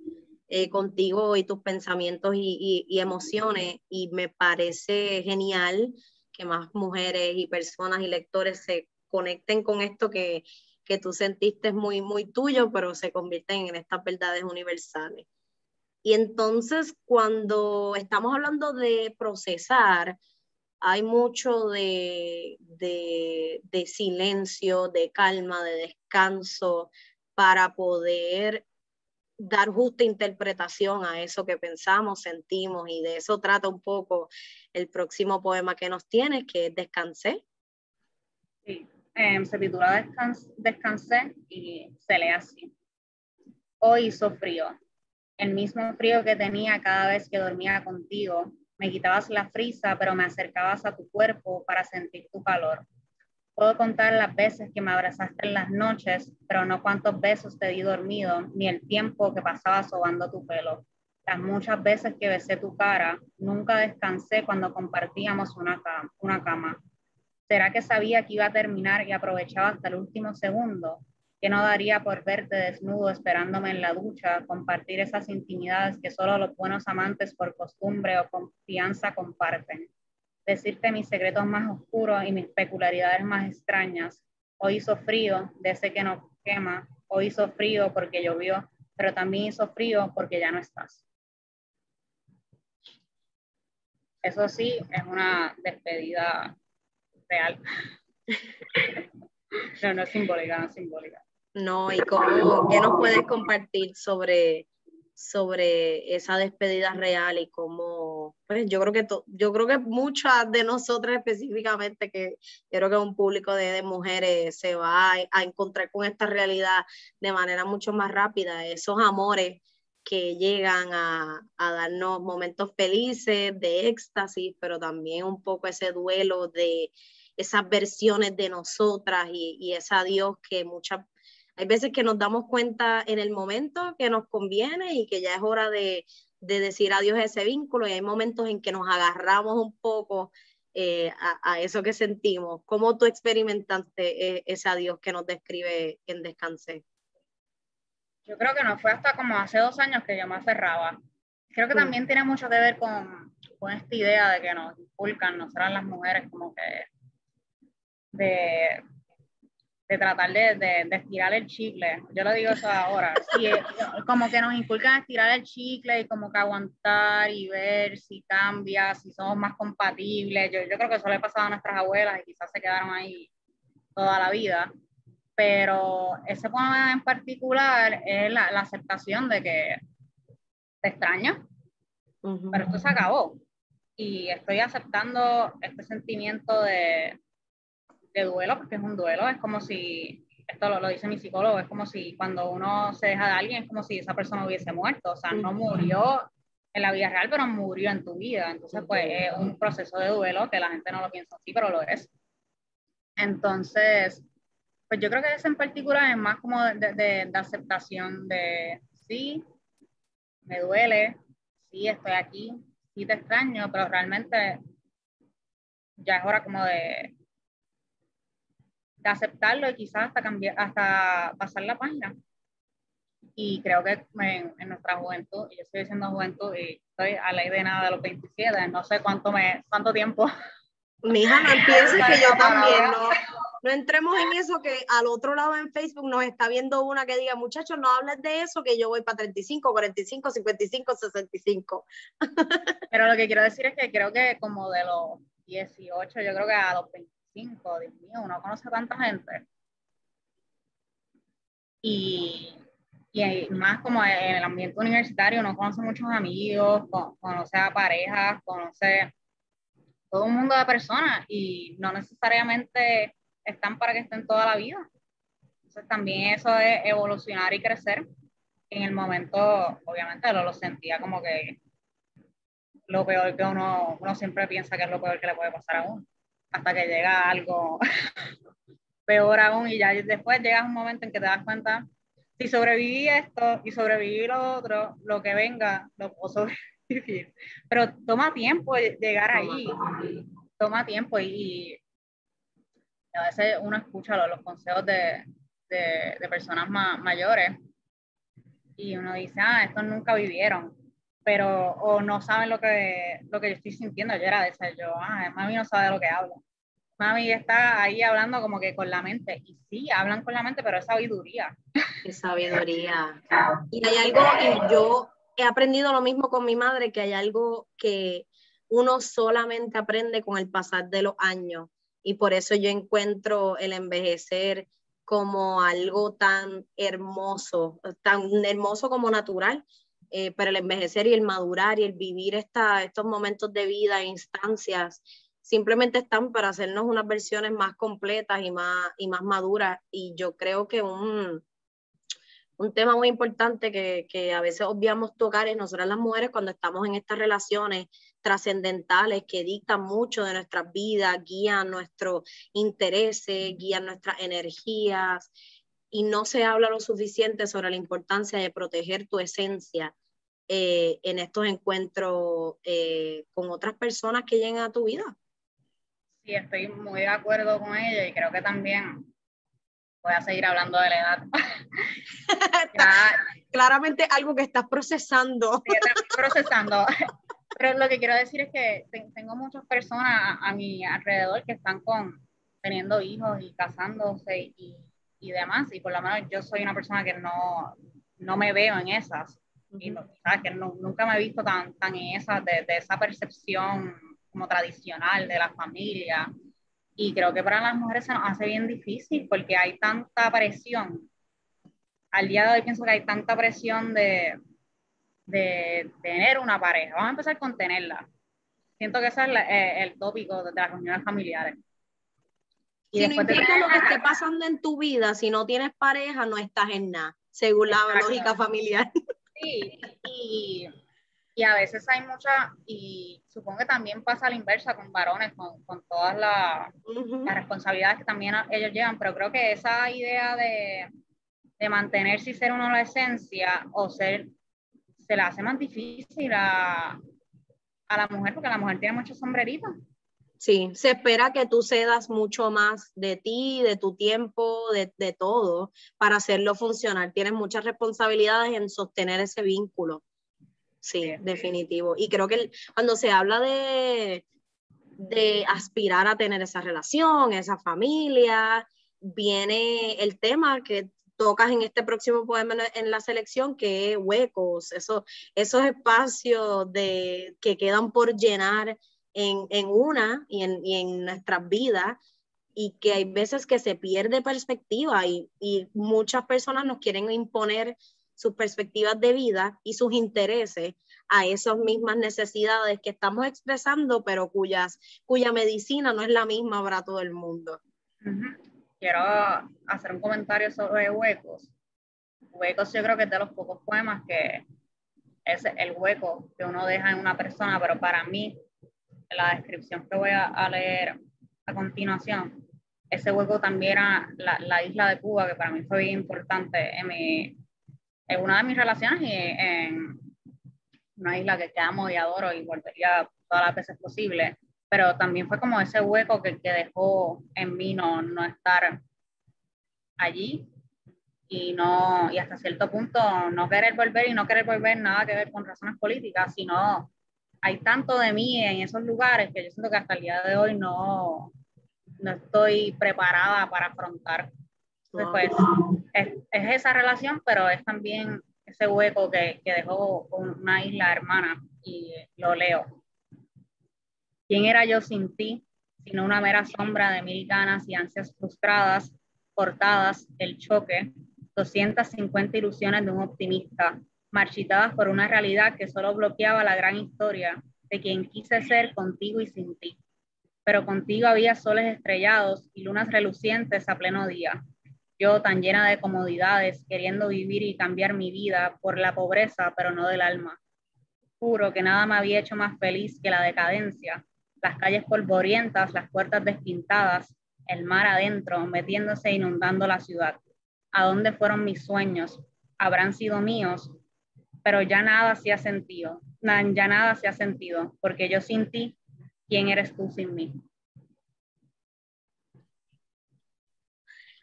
eh, contigo y tus pensamientos y, y, emociones, y me parece genial que más mujeres y personas y lectores se conecten con esto que, que tú sentiste muy, muy tuyo, pero se convierten en estas verdades universales. Y entonces cuando estamos hablando de procesar, hay mucho de, de, silencio, de calma, de descanso, para poder dar justa interpretación a eso que pensamos, sentimos, y de eso trata un poco el próximo poema que nos tienes, que es Descansé. Sí, em, se titula Descansé y se lee así. Hoy hizo frío, el mismo frío que tenía cada vez que dormía contigo. Me quitabas la frisa, pero me acercabas a tu cuerpo para sentir tu calor. Puedo contar las veces que me abrazaste en las noches, pero no cuántos besos te di dormido, ni el tiempo que pasaba sobando tu pelo. Las muchas veces que besé tu cara, nunca descansé cuando compartíamos una cama. ¿Será que sabía que iba a terminar y aprovechaba hasta el último segundo? Que no daría por verte desnudo esperándome en la ducha, compartir esas intimidades que solo los buenos amantes por costumbre o confianza comparten. Decirte mis secretos más oscuros y mis peculiaridades más extrañas. Hoy hizo frío, de ese que no quema. Hoy hizo frío porque llovió, pero también hizo frío porque ya no estás. Eso sí, es una despedida real. no, no es simbólica, no es simbólica. No, y cómo, ¿qué nos puedes compartir sobre, sobre esa despedida real y cómo, pues yo creo que yo creo que muchas de nosotras específicamente, que creo que un público de, mujeres se va a, encontrar con esta realidad de manera mucho más rápida, esos amores que llegan a, darnos momentos felices, de éxtasis, pero también un poco ese duelo de esas versiones de nosotras y, y ese adiós que muchas hay veces que nos damos cuenta en el momento que nos conviene y que ya es hora de, decir adiós a ese vínculo y hay momentos en que nos agarramos un poco eh, a, eso que sentimos. ¿Cómo tú experimentaste eh, ese adiós que nos describe en Descansé? Yo creo que no fue hasta como hace dos años que yo me aferraba. Creo que mm. también tiene mucho que ver con, con esta idea de que nos inculcan, nosotras las mujeres, como que de de tratar de, de, estirar el chicle. Yo lo digo eso ahora. Sí, eh, como que nos inculcan estirar el chicle y como que aguantar y ver si cambia, si somos más compatibles. Yo, yo creo que eso le ha pasado a nuestras abuelas y quizás se quedaron ahí toda la vida. Pero ese poema en particular es la, la aceptación de que te extraña, pero esto se acabó. Y estoy aceptando este sentimiento de, de duelo, porque es un duelo, es como si, esto lo, lo, dice mi psicólogo, es como si cuando uno se deja de alguien, es como si esa persona hubiese muerto, o sea, no murió en la vida real, pero murió en tu vida. Entonces, pues es un proceso de duelo que la gente no lo piensa así, pero lo es. Entonces, pues yo creo que ese en particular es más como de, de, de aceptación de, sí, me duele, sí, estoy aquí, sí te extraño, pero realmente ya es hora como de, de aceptarlo y quizás hasta cambiar, hasta pasar la página. Y creo que en, nuestra juventud, yo estoy diciendo juventud y estoy a la idea de nada de los 27, no sé cuánto, me, cuánto tiempo. Mija, no empieces que yo también, no, no entremos en eso que al otro lado en Facebook nos está viendo una que diga, muchachos, no hables de eso, que yo voy para 35, 45, 55, 65. Pero lo que quiero decir es que creo que como de los 18, yo creo que a los 20 Dios mío, uno conoce a tanta gente. Y, y más como en el ambiente universitario, uno conoce muchos amigos, conoce a parejas, conoce todo un mundo de personas y no necesariamente están para que estén toda la vida. Entonces también eso es evolucionar y crecer. En el momento, obviamente, lo, lo sentía como que lo peor que uno, uno siempre piensa que es lo peor que le puede pasar a uno hasta que llega algo peor aún y ya después llegas un momento en que te das cuenta, si sobreviví esto y sobreviví lo otro, lo que venga, lo puedo sobrevivir. Pero toma tiempo llegar ahí, toma tiempo y, a veces uno escucha los, consejos de, de, de personas mayores y uno dice, ah, estos nunca vivieron pero o no saben lo que, lo que yo estoy sintiendo. Yo era de ese, yo, ah, mí no sabe de lo que hablo. mami está ahí hablando como que con la mente. Y sí, hablan con la mente, pero es sabiduría. Es sabiduría. Y hay algo, y yo he aprendido lo mismo con mi madre, que hay algo que uno solamente aprende con el pasar de los años. Y por eso yo encuentro el envejecer como algo tan hermoso, tan hermoso como natural, eh, pero el envejecer y el madurar y el vivir esta, estos momentos de vida instancias simplemente están para hacernos unas versiones más completas y más, y más maduras. Y yo creo que un, un tema muy importante que, que, a veces obviamos tocar es nosotras las mujeres cuando estamos en estas relaciones trascendentales que dictan mucho de nuestras vidas, guían nuestros intereses, guían nuestras energías y no se habla lo suficiente sobre la importancia de proteger tu esencia eh, en estos encuentros eh, con otras personas que lleguen a tu vida. Sí, estoy muy de acuerdo con ella y creo que también voy a seguir hablando de la edad. Claramente algo que estás procesando. Sí, procesando. Pero lo que quiero decir es que tengo muchas personas a, mi alrededor que están con teniendo hijos y casándose y, y demás, y por lo menos yo soy una persona que no, no me veo en esas, y ¿sabes? que nunca me he visto tan, tan en esa, de, de esa percepción como tradicional de la familia, y creo que para las mujeres se nos hace bien difícil porque hay tanta presión. Al día de hoy pienso que hay tanta presión de, de tener una pareja. Vamos a empezar con tenerla. Siento que ese es eh, el tópico de las reuniones familiares. Y no importa lo que esté pasando en tu vida, si no tienes pareja, no estás en nada, según la lógica familiar. Sí, y, y, a veces hay mucha, y supongo que también pasa a la inversa con varones, con, con todas las responsabilidades que también ellos llevan, pero creo que esa idea de, de mantenerse y ser uno la esencia o ser se la hace más difícil a, a la mujer porque la mujer tiene muchos sombreritos. Sí, se espera que tú cedas mucho más de ti, de tu tiempo, de, de, todo, para hacerlo funcionar. Tienes muchas responsabilidades en sostener ese vínculo. Sí, definitivo. Y creo que cuando se habla de, de aspirar a tener esa relación, esa familia, viene el tema que tocas en este próximo poema en la selección, que es huecos, esos, esos espacios de, que quedan por llenar en, en una y en, y en, nuestras vidas y que hay veces que se pierde perspectiva y, y muchas personas nos quieren imponer sus perspectivas de vida y sus intereses a esas mismas necesidades que estamos expresando, pero cuyas, cuya medicina no es la misma para todo el mundo quiero hacer un comentario sobre Huecos. Huecos yo creo que es de los pocos poemas que es el hueco que uno deja en una persona, pero para mí, la descripción que voy a, leer a continuación, ese hueco también era la, isla de Cuba, que para mí fue bien importante en, mi, en una de mis relaciones y en una isla que, que amo y adoro y volvería todas las veces posible. Pero también fue como ese hueco que, que dejó en mí no, no estar allí y no y hasta cierto punto no querer volver y no querer volver nada que ver con razones políticas, sino hay tanto de mí en esos lugares que yo siento que hasta el día de hoy no, no estoy preparada para afrontar. Entonces, pues, es, es, esa relación, pero es también ese hueco que, que dejó una isla hermana y lo leo. ¿Quién era yo sin ti, sino una mera sombra de mil ganas y ansias frustradas, cortadas, el choque, 250 ilusiones de un optimista, marchitadas por una realidad que solo bloqueaba la gran historia de quien quise ser contigo y sin ti. Pero contigo había soles estrellados y lunas relucientes a pleno día. Yo tan llena de comodidades, queriendo vivir y cambiar mi vida por la pobreza, pero no del alma. Juro que nada me había hecho más feliz que la decadencia, las calles polvorientas, las puertas despintadas, el mar adentro, metiéndose e inundando la ciudad. ¿A dónde fueron mis sueños? Habrán sido míos, pero ya nada se ha sentido, ya nada se ha sentido, porque yo sin ti, ¿quién eres tú sin mí?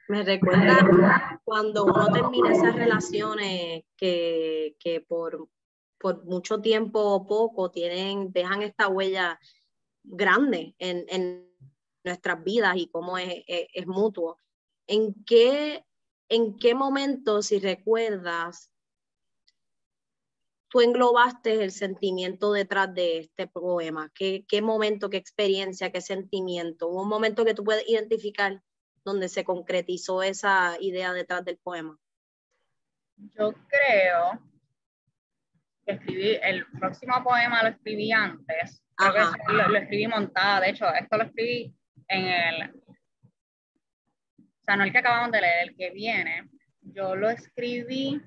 Me recuerda cuando uno termina esas relaciones que, que por, por mucho tiempo o poco tienen, dejan esta huella grande en, en nuestras vidas y cómo es, es, mutuo. ¿En qué, ¿En qué momento, si recuerdas, tú englobaste el sentimiento detrás de este poema? ¿Qué, ¿Qué, momento, qué experiencia, qué sentimiento? ¿Hubo un momento que tú puedes identificar donde se concretizó esa idea detrás del poema? Yo creo que escribí, el próximo poema lo escribí antes, creo que lo, escribí montada, de hecho, esto lo escribí en el, o sea, no el que acabamos de leer, el que viene, yo lo escribí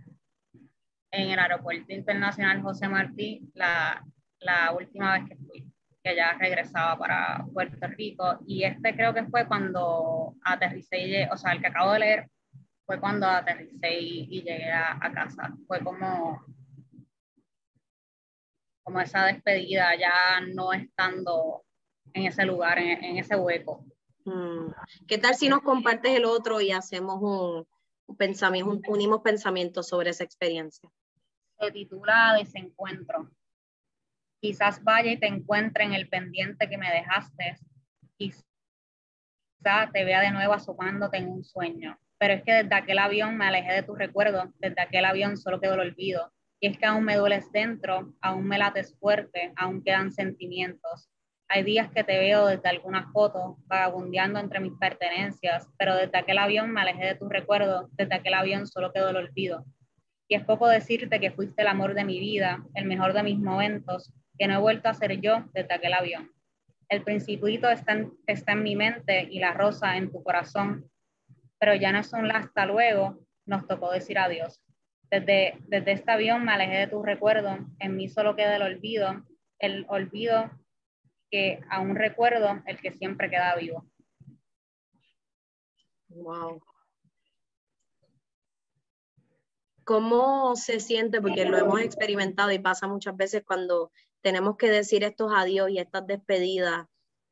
en el aeropuerto internacional José Martí la, la última vez que fui, que ya regresaba para Puerto Rico, y este creo que fue cuando aterricé, o sea, el que acabo de leer fue cuando aterricé y, llegué a, casa. Fue como, como esa despedida, ya no estando en ese lugar, en, ese hueco. Mm. ¿Qué tal si nos compartes el otro y hacemos un, pensamiento, unimos pensamientos sobre esa experiencia? Se titula Desencuentro. Quizás vaya y te encuentre en el pendiente que me dejaste. Quizás te vea de nuevo asomándote en un sueño pero es que desde aquel avión me alejé de tu recuerdo, desde aquel avión solo quedó el olvido. Y es que aún me dueles dentro, aún me lates fuerte, aún quedan sentimientos. Hay días que te veo desde algunas fotos, vagabundeando entre mis pertenencias, pero desde aquel avión me alejé de tu recuerdo, desde aquel avión solo quedó el olvido. Y es poco decirte que fuiste el amor de mi vida, el mejor de mis momentos, que no he vuelto a ser yo desde aquel avión. El principito está está en mi mente y la rosa en tu corazón, pero ya no es un hasta luego, nos tocó decir adiós. Desde, desde este avión me alejé de tu recuerdo, en mí solo queda el olvido, el olvido que aún recuerdo, el que siempre queda vivo. Wow. ¿Cómo se siente? Porque lo hemos experimentado y pasa muchas veces cuando tenemos que decir estos adiós y estas despedidas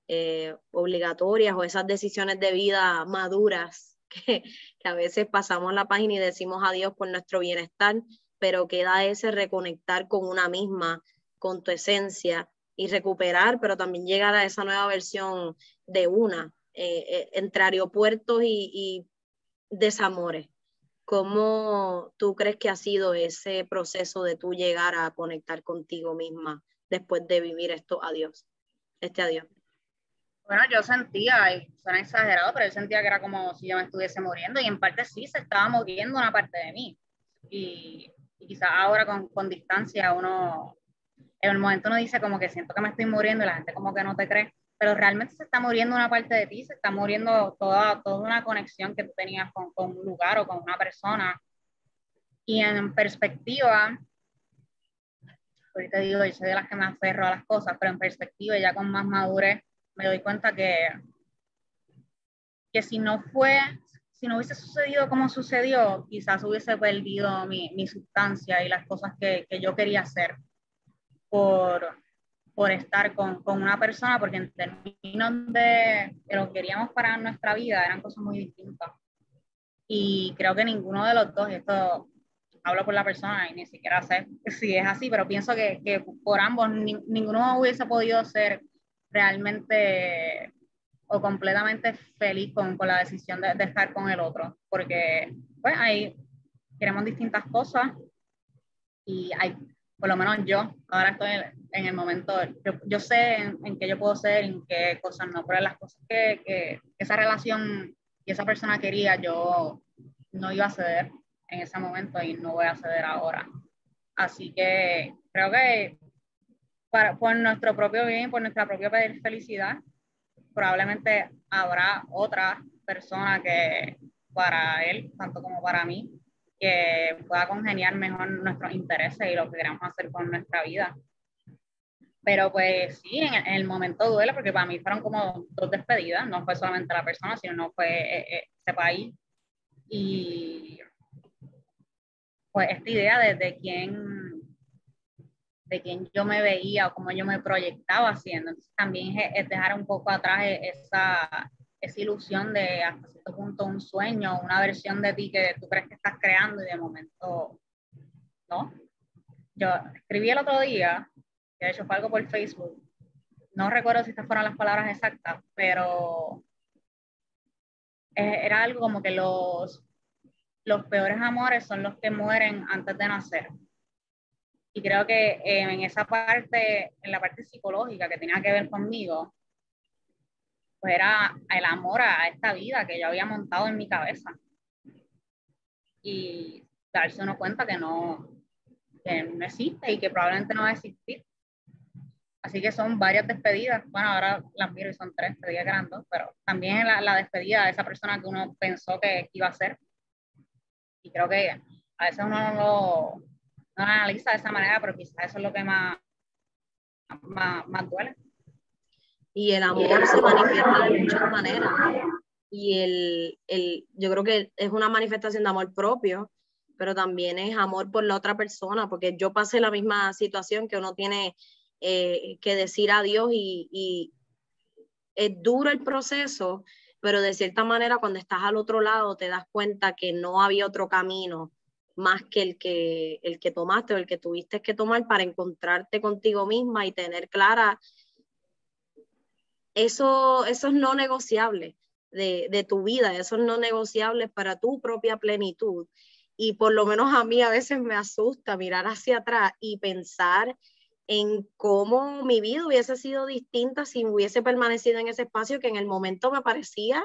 eh, obligatorias o esas decisiones de vida maduras que, a veces pasamos la página y decimos adiós por nuestro bienestar, pero queda ese reconectar con una misma, con tu esencia y recuperar, pero también llegar a esa nueva versión de una, eh, eh, entre aeropuertos y, y desamores. ¿Cómo tú crees que ha sido ese proceso de tú llegar a conectar contigo misma después de vivir esto adiós, este adiós? Bueno, yo sentía, y suena exagerado, pero yo sentía que era como si yo me estuviese muriendo y en parte sí se estaba muriendo una parte de mí. Y, y quizás ahora con, con, distancia uno, en el momento uno dice como que siento que me estoy muriendo y la gente como que no te cree, pero realmente se está muriendo una parte de ti, se está muriendo toda, toda una conexión que tú tenías con, con un lugar o con una persona. Y en perspectiva, ahorita digo, yo soy de las que me aferro a las cosas, pero en perspectiva ya con más madurez, me doy cuenta que, que si no fue, si no hubiese sucedido como sucedió, quizás hubiese perdido mi, mi sustancia y las cosas que, que, yo quería hacer por, por estar con, con, una persona, porque en términos de, lo que queríamos para nuestra vida eran cosas muy distintas. Y creo que ninguno de los dos, esto hablo por la persona y ni siquiera sé si es así, pero pienso que, que por ambos ninguno hubiese podido ser realmente o completamente feliz con, con la decisión de, de, estar con el otro, porque pues ahí queremos distintas cosas y hay, por lo menos yo, ahora estoy en el momento, yo, yo sé en, en, qué yo puedo ser, en qué cosas no, pero las cosas que, que, esa relación y esa persona quería, yo no iba a ceder en ese momento y no voy a ceder ahora. Así que creo que para, por nuestro propio bien, por nuestra propia felicidad, probablemente habrá otra persona que para él, tanto como para mí, que pueda congeniar mejor nuestros intereses y lo que queremos hacer con nuestra vida. Pero pues sí, en, el momento duele porque para mí fueron como dos despedidas, no fue solamente la persona, sino no fue eh, eh, ese país. Y pues esta idea de, de quién de quién yo me veía o cómo yo me proyectaba haciendo. Entonces también es, dejar un poco atrás esa, esa ilusión de hasta cierto punto un sueño, una versión de ti que tú crees que estás creando y de momento no. Yo escribí el otro día, que de hecho fue algo por Facebook, no recuerdo si estas fueron las palabras exactas, pero era algo como que los, los peores amores son los que mueren antes de nacer. Y creo que eh, en esa parte, en la parte psicológica que tenía que ver conmigo, pues era el amor a esta vida que yo había montado en mi cabeza. Y darse uno cuenta que no, que no existe y que probablemente no va a existir. Así que son varias despedidas. Bueno, ahora las miro y son tres, te día que pero también la, la, despedida de esa persona que uno pensó que iba a ser. Y creo que a veces uno no lo, no lo analiza de esa manera, pero quizás eso es lo que más, más, más duele. Y el amor se manifiesta de muchas maneras. Y el, el, yo creo que es una manifestación de amor propio, pero también es amor por la otra persona, porque yo pasé la misma situación que uno tiene eh, que decir adiós y, y es duro el proceso, pero de cierta manera cuando estás al otro lado te das cuenta que no había otro camino más que el que, el que tomaste o el que tuviste que tomar para encontrarte contigo misma y tener clara eso, eso es no negociable de, de tu vida, eso es no negociable para tu propia plenitud. Y por lo menos a mí a veces me asusta mirar hacia atrás y pensar en cómo mi vida hubiese sido distinta si hubiese permanecido en ese espacio que en el momento me parecía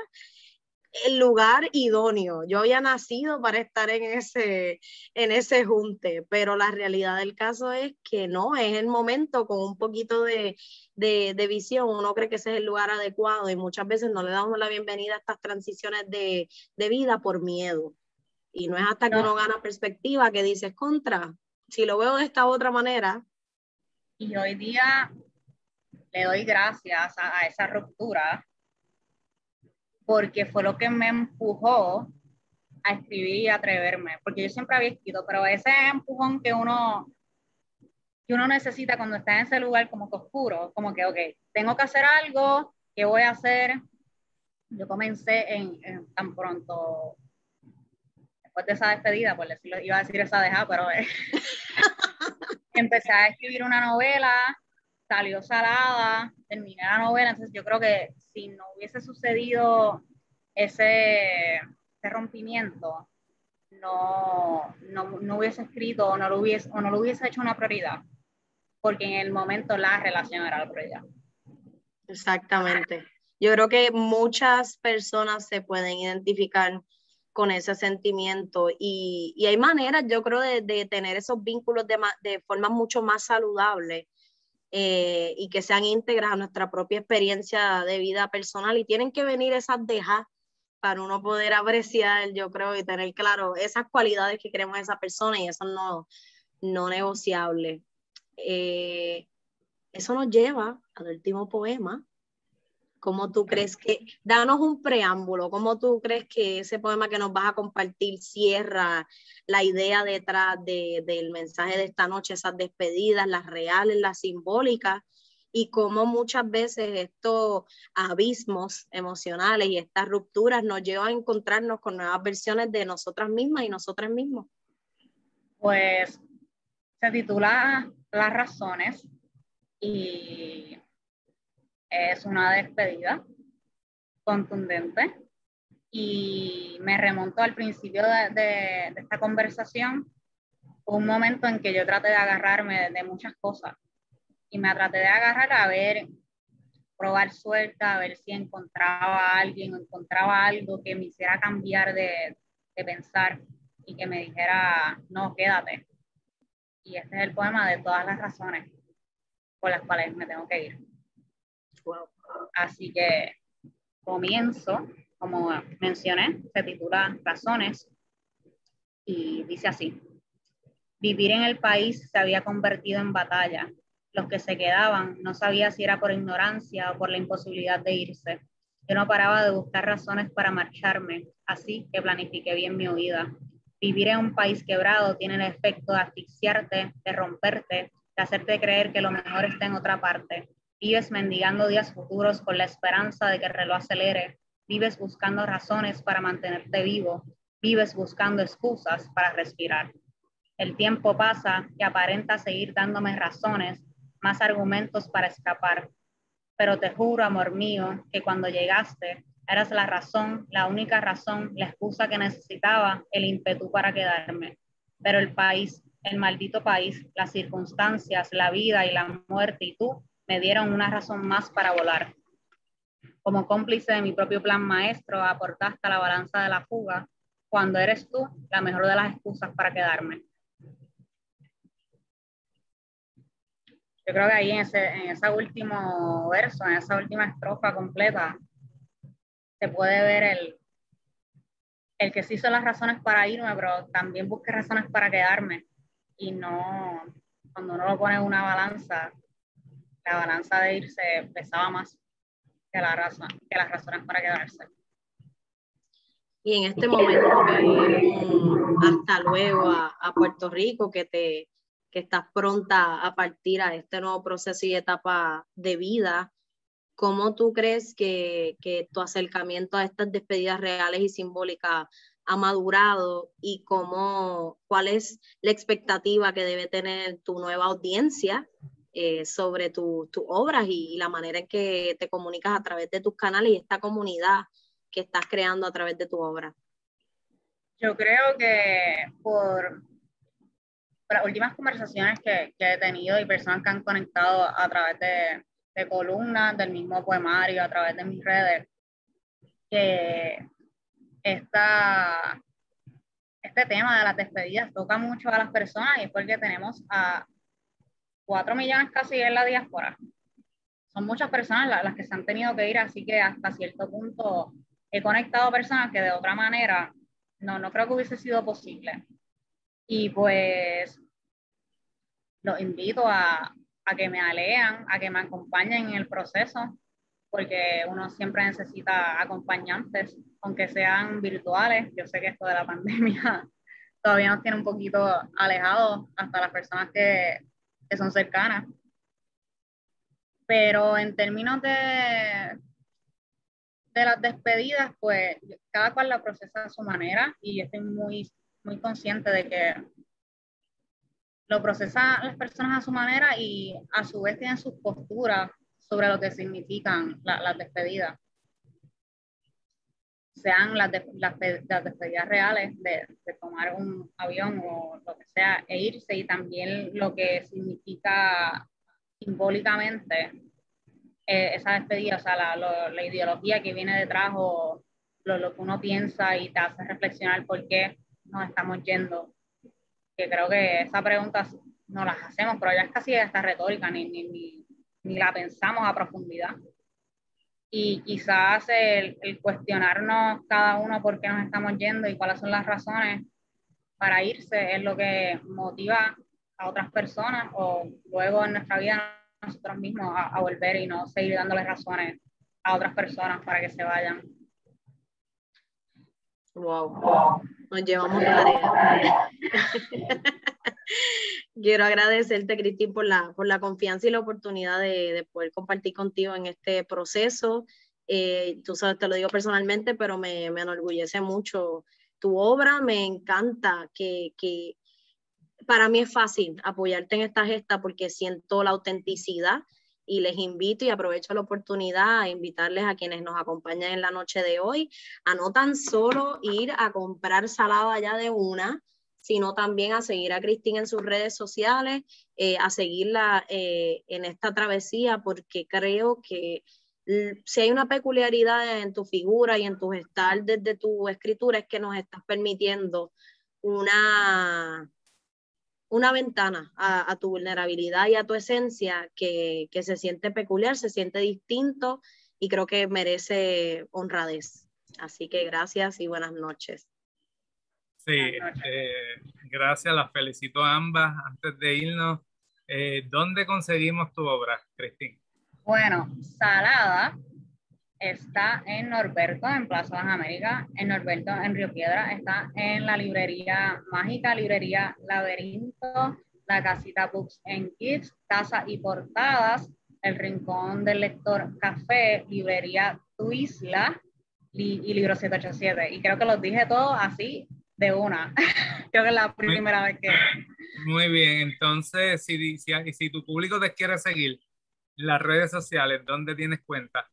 el lugar idóneo. Yo había nacido para estar en ese, en ese junte, pero la realidad del caso es que no, es el momento con un poquito de, de, de, visión. Uno cree que ese es el lugar adecuado y muchas veces no le damos la bienvenida a estas transiciones de, de vida por miedo. Y no es hasta que uno gana perspectiva que dices, contra, si lo veo de esta otra manera. Y hoy día le doy gracias a, a esa ruptura porque fue lo que me empujó a escribir y atreverme, porque yo siempre había escrito, pero ese empujón que uno, que uno necesita cuando está en ese lugar como que oscuro, como que, ok, tengo que hacer algo, ¿qué voy a hacer? Yo comencé en, tan pronto, después de esa despedida, por decirlo, iba a decir esa deja, pero eh, empecé a escribir una novela, salió salada, terminé la novela, entonces yo creo que si no hubiese sucedido ese, rompimiento, no, no, no, hubiese escrito o no, lo hubiese, o no lo hubiese hecho una prioridad, porque en el momento la relación era la prioridad. Exactamente. Yo creo que muchas personas se pueden identificar con ese sentimiento y, y hay maneras, yo creo, de, de tener esos vínculos de, de forma mucho más saludable eh, y que sean íntegras a nuestra propia experiencia de vida personal y tienen que venir esas dejas para uno poder apreciar, yo creo, y tener claro esas cualidades que queremos de esa persona y eso no, no negociable. Eh, eso nos lleva al último poema, ¿Cómo tú crees que, danos un preámbulo, cómo tú crees que ese poema que nos vas a compartir cierra la idea detrás del mensaje de esta noche, esas despedidas, las reales, las simbólicas, y cómo muchas veces estos abismos emocionales y estas rupturas nos llevan a encontrarnos con nuevas versiones de nosotras mismas y nosotras mismos? Pues se titula Las razones y es una despedida contundente y me remonto al principio de, esta conversación, un momento en que yo traté de agarrarme de, muchas cosas y me traté de agarrar a ver, probar suerte, a ver si encontraba a alguien, encontraba algo que me hiciera cambiar de, de pensar y que me dijera, no, quédate. Y este es el poema de todas las razones por las cuales me tengo que ir. Así que comienzo, como mencioné, se titula Razones y dice así. Vivir en el país se había convertido en batalla. Los que se quedaban no sabía si era por ignorancia o por la imposibilidad de irse. Yo no paraba de buscar razones para marcharme, así que planifiqué bien mi huida. Vivir en un país quebrado tiene el efecto de asfixiarte, de romperte, de hacerte creer que lo mejor está en otra parte. Vives mendigando días futuros con la esperanza de que el reloj acelere. Vives buscando razones para mantenerte vivo. Vives buscando excusas para respirar. El tiempo pasa y aparenta seguir dándome razones, más argumentos para escapar. pero te juro, amor mío, que cuando llegaste eras la razón, la única razón, la excusa que necesitaba, el ímpetu para quedarme. Pero el país, el maldito país, las circunstancias, la vida y la muerte y tú me dieron una razón más para volar. Como cómplice de mi propio plan maestro, aportaste a la balanza de la fuga, cuando eres tú la mejor de las excusas para quedarme. Yo creo que ahí en ese, en ese último verso, en esa última estrofa completa, se puede ver el, el que sí son las razones para irme, pero también busque razones para quedarme. Y no, cuando uno lo pone una balanza, la balanza de irse pesaba más que, la que las razones para quedarse. Y en este momento, hasta luego a, a Puerto Rico, que te, que estás pronta a partir a este nuevo proceso y etapa de vida, ¿cómo tú crees que, que tu acercamiento a estas despedidas reales y simbólicas ha madurado y cómo, cuál es la expectativa que debe tener tu nueva audiencia eh, sobre tus obras y, la manera en que te comunicas a través de tus canales y esta comunidad que estás creando a través de tu obra? Yo creo que por las últimas conversaciones que, que, he tenido y personas que han conectado a través de, de, columnas, del mismo poemario, a través de mis redes, que esta, este tema de las despedidas toca mucho a las personas y es porque tenemos a cuatro millones casi en la diáspora. Son muchas personas las que se han tenido que ir, así que hasta cierto punto he conectado personas que de otra manera no, no creo que hubiese sido posible. Y pues los invito a, a que me alean, a que me acompañen en el proceso, porque uno siempre necesita acompañantes, aunque sean virtuales. Yo sé que esto de la pandemia todavía nos tiene un poquito alejados hasta las personas que, que son cercanas. Pero en términos de, de las despedidas, pues cada cual la procesa a su manera y estoy muy muy consciente de que lo procesan las personas a su manera y a su vez tienen sus posturas sobre lo que significan las despedidas. Sean las, las, despedidas reales de, tomar un avión o lo que sea e irse y también lo que significa simbólicamente eh, esa despedida, o sea, la, la, ideología que viene detrás o lo, lo que uno piensa y te hace reflexionar por qué nos estamos yendo? Que creo que esa pregunta no las hacemos, pero ya es casi esta retórica, ni, ni, ni, ni la pensamos a profundidad. Y quizás el, el, cuestionarnos cada uno por qué nos estamos yendo y cuáles son las razones para irse es lo que motiva a otras personas o luego en nuestra vida nosotros mismos a, a volver y no seguir dándole razones a otras personas para que se vayan. Wow, nos llevamos tarea. Quiero agradecerte, Cristín, por la, por la confianza y la oportunidad de, de poder compartir contigo en este proceso. Eh, tú sabes, te lo digo personalmente, pero me, me enorgullece mucho tu obra. Me encanta que, que para mí es fácil apoyarte en esta gesta porque siento la autenticidad y les invito y aprovecho la oportunidad a invitarles a quienes nos acompañan en la noche de hoy a no tan solo ir a comprar salada ya de una, sino también a seguir a Cristina en sus redes sociales, eh, a seguirla eh, en esta travesía, porque creo que si hay una peculiaridad en tu figura y en tu estar desde tu escritura es que nos estás permitiendo una una ventana a, tu vulnerabilidad y a tu esencia que, que, se siente peculiar, se siente distinto y creo que merece honradez. Así que gracias y buenas noches. Sí, eh, gracias, las felicito a ambas. Antes de irnos, eh, ¿dónde conseguimos tu obra, Cristín? Bueno, Salada está en Norberto, en Plaza Las Américas, en Norberto, en Río Piedra, está en la librería mágica, librería Laberinto, la casita Books and Kids, Casa y Portadas, el Rincón del Lector Café, librería Tu Isla y, Libro 787. Y creo que los dije todos así de una. creo que es la primera vez que... Muy bien, entonces si, si, si tu público te quiere seguir, las redes sociales, ¿dónde tienes cuenta?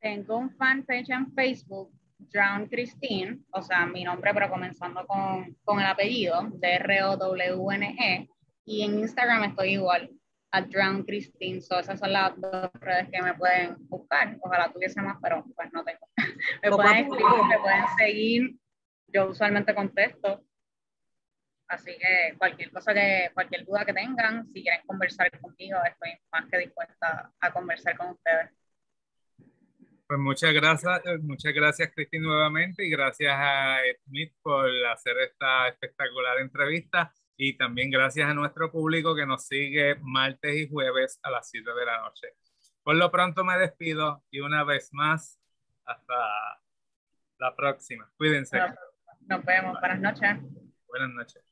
Tengo un fanpage en Facebook, Drown Christine, o sea, mi nombre, pero comenzando con, con el apellido, de R-O-W-N-E, y en Instagram estoy igual, a Drown Christine. So, esas son las dos redes que me pueden buscar. Ojalá tuviese más, pero pues no tengo. me pueden escribir, me pueden seguir. Yo usualmente contesto. Así que cualquier cosa que, cualquier duda que tengan, si quieren conversar conmigo, estoy más que dispuesta a conversar con ustedes. Pues muchas gracias, muchas gracias Cristina nuevamente y gracias a Smith por hacer esta espectacular entrevista y también gracias a nuestro público que nos sigue martes y jueves a las 7 de la noche. Por lo pronto me despido y una vez más, hasta la próxima. Cuídense. Nos vemos. Buenas noches. Buenas noches.